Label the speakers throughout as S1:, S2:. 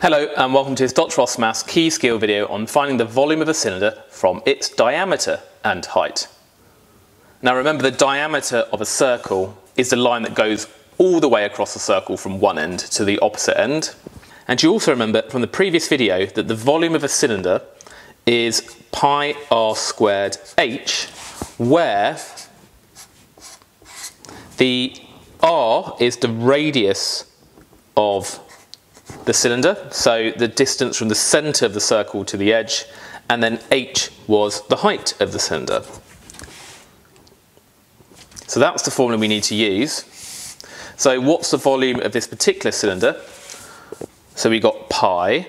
S1: Hello and welcome to this Dr. Frost Maths key skill video on finding the volume of a cylinder from its diameter and height. Now remember the diameter of a circle is the line that goes all the way across the circle from one end to the opposite end. And you also remember from the previous video that the volume of a cylinder is pi r squared h where the r is the radius of the cylinder, so the distance from the centre of the circle to the edge, and then h was the height of the cylinder. So that's the formula we need to use. So what's the volume of this particular cylinder? So we got pi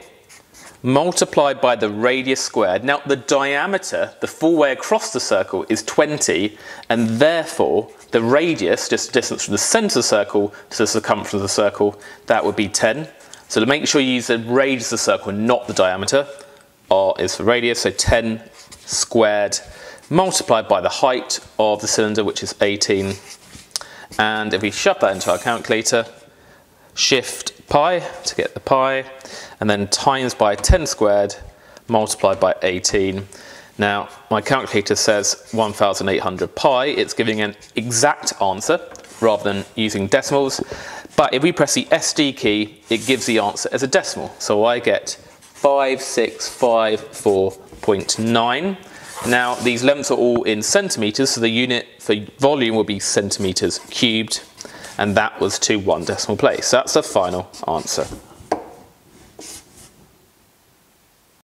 S1: multiplied by the radius squared. Now the diameter, the full way across the circle is 20 and therefore the radius, just the distance from the the circle to the circumference of the circle, that would be 10. So to make sure you use the radius of the circle, not the diameter, r is for radius, so 10 squared multiplied by the height of the cylinder, which is 18. And if we shove that into our calculator, shift pi to get the pi, and then times by 10 squared multiplied by 18. Now, my calculator says 1,800 pi. It's giving an exact answer rather than using decimals. But if we press the SD key, it gives the answer as a decimal. So I get 5654.9. Now, these lengths are all in centimetres, so the unit for volume will be centimetres cubed, and that was to one decimal place. So that's the final answer.